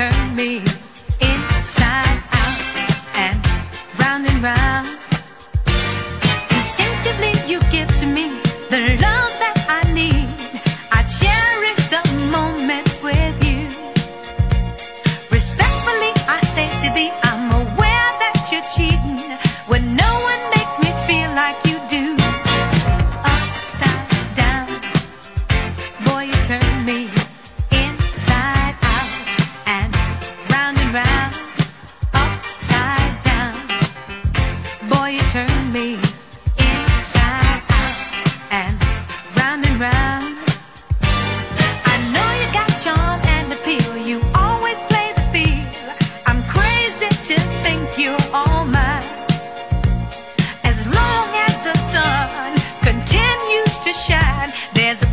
Turn me inside out and round and round. Instinctively, you give to me the love that I need. I cherish the moments with you. Respectfully, I say to thee, I'm aware that you're cheating. I know you got charm and appeal. You always play the field. I'm crazy to think you're all mine. As long as the sun continues to shine, there's a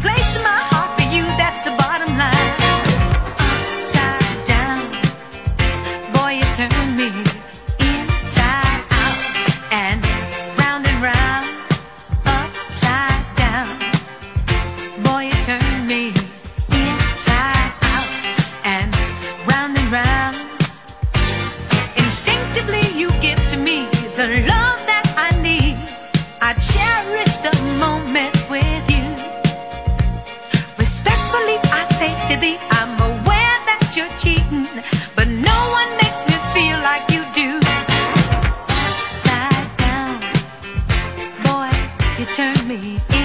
I'm aware that you're cheating, but no one makes me feel like you do. Side down, boy, you turn me in.